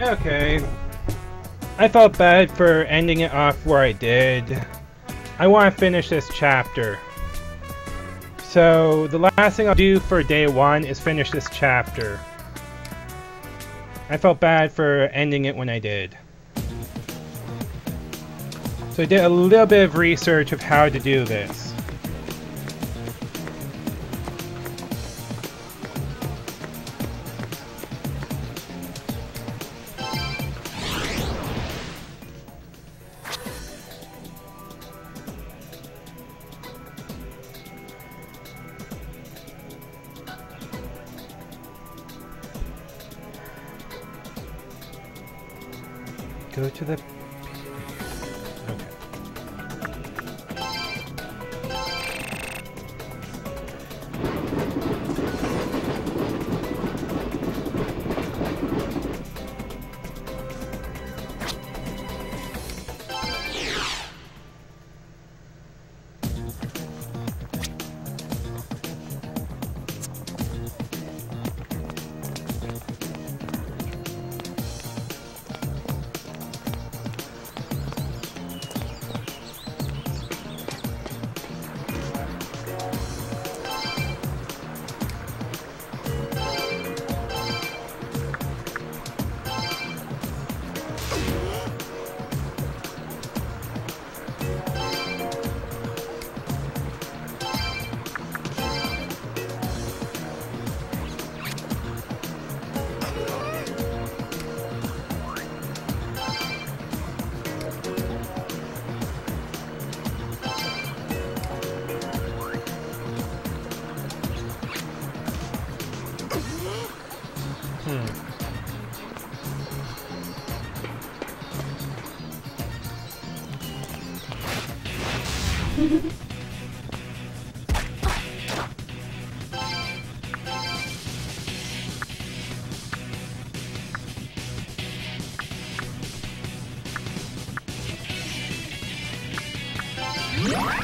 Okay. I felt bad for ending it off where I did. I want to finish this chapter. So, the last thing I'll do for day one is finish this chapter. I felt bad for ending it when I did. So I did a little bit of research of how to do this. To the... Hmm.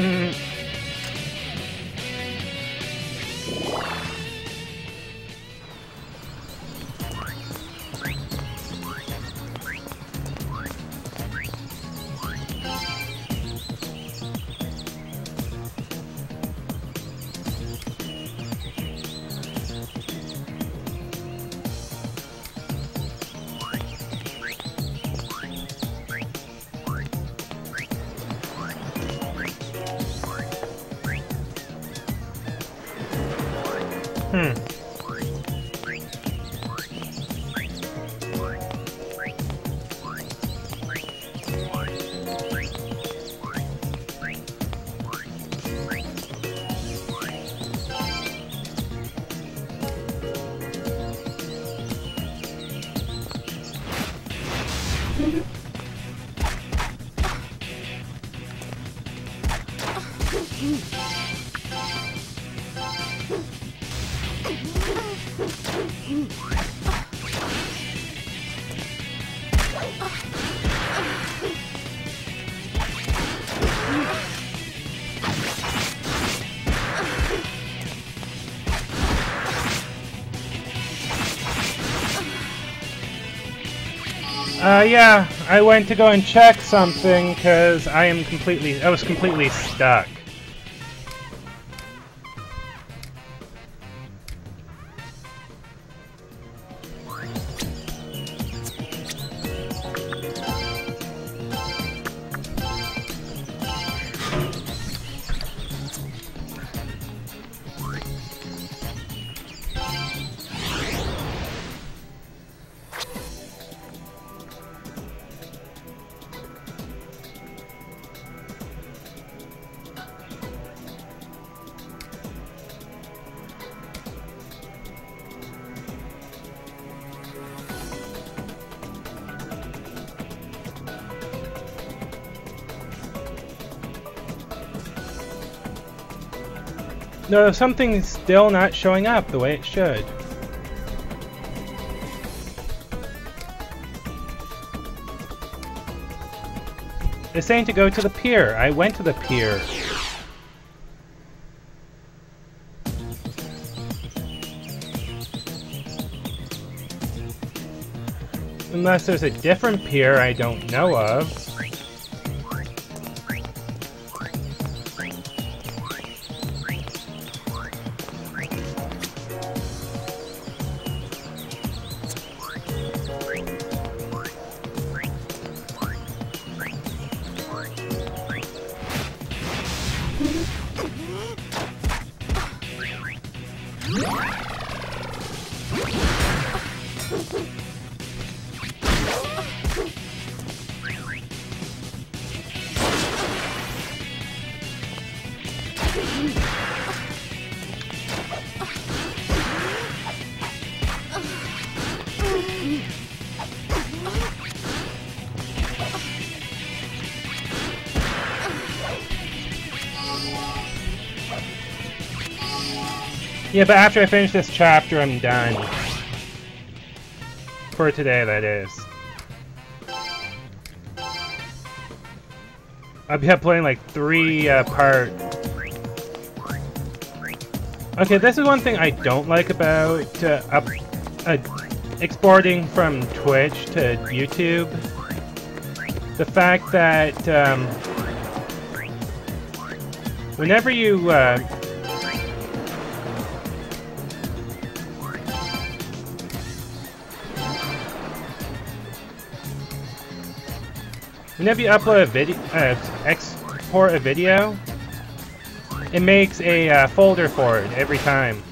Mm-hmm. Uh, yeah, I went to go and check something because I am completely, I was completely stuck. No, something's still not showing up the way it should. It's saying to go to the pier. I went to the pier. Unless there's a different pier I don't know of. Yeah, but after I finish this chapter, I'm done. For today, that is. I've been playing like three uh, part. Okay, this is one thing I don't like about uh, up, uh, exporting from Twitch to YouTube. The fact that um, whenever you uh, Whenever you upload a video, uh, export a video, it makes a uh, folder for it every time.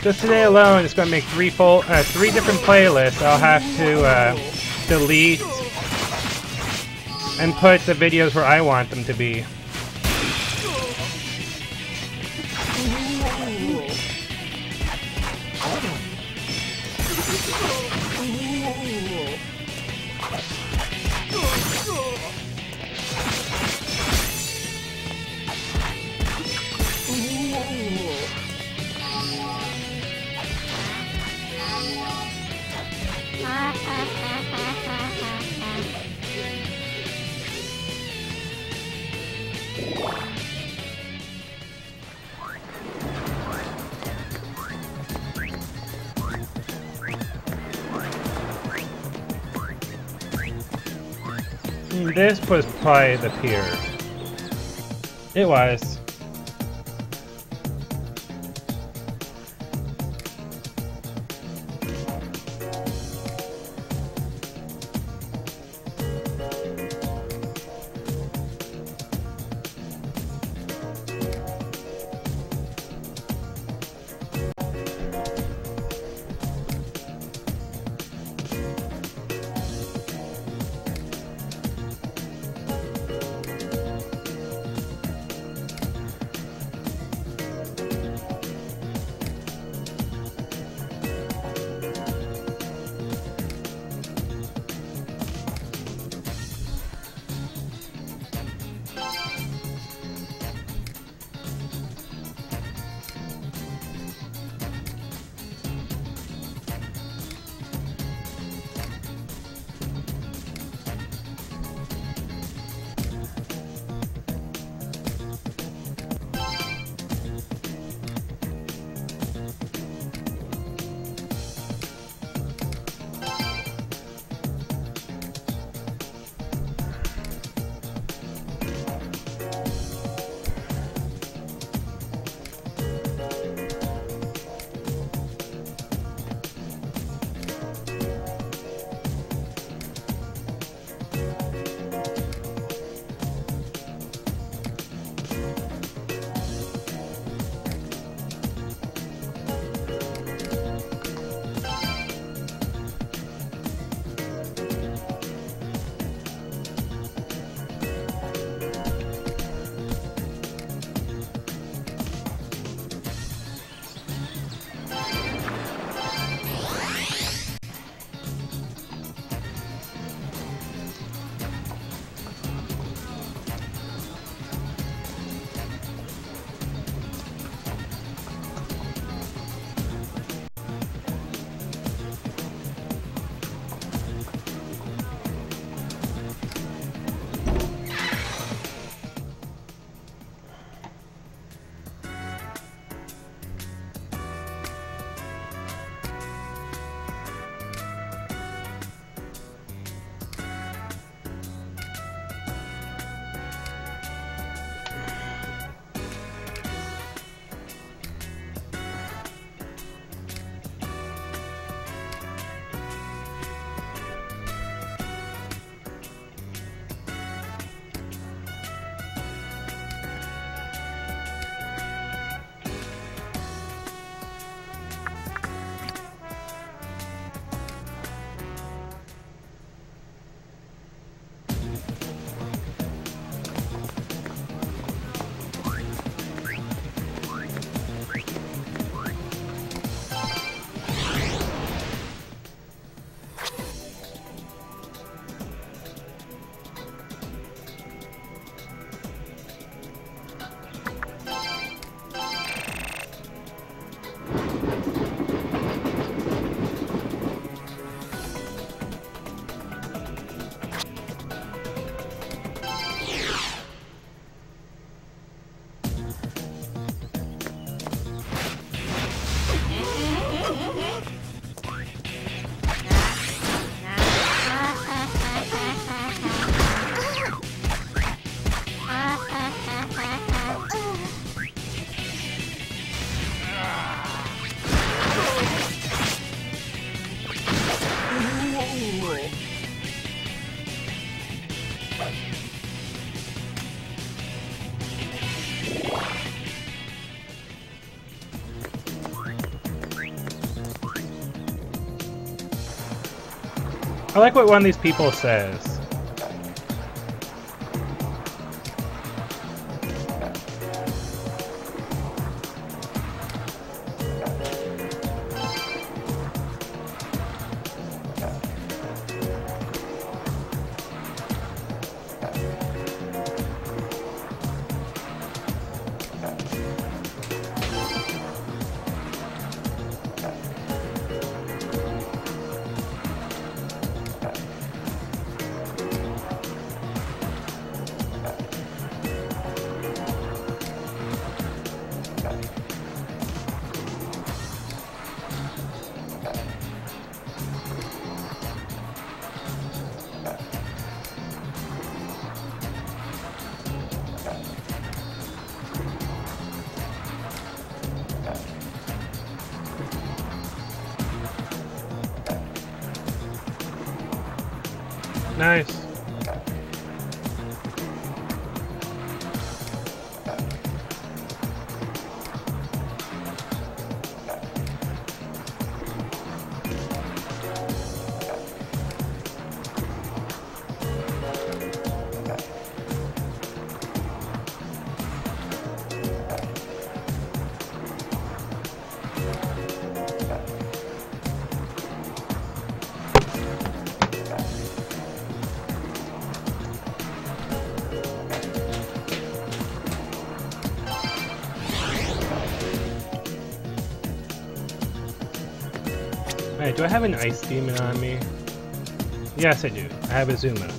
Just today alone, it's going to make three full, uh, three different playlists. I'll have to uh, delete and put the videos where I want them to be. This was probably the pier. It was. I like what one of these people says. Nice. Do I have an ice demon on me? Yes, I do. I have a Zuma.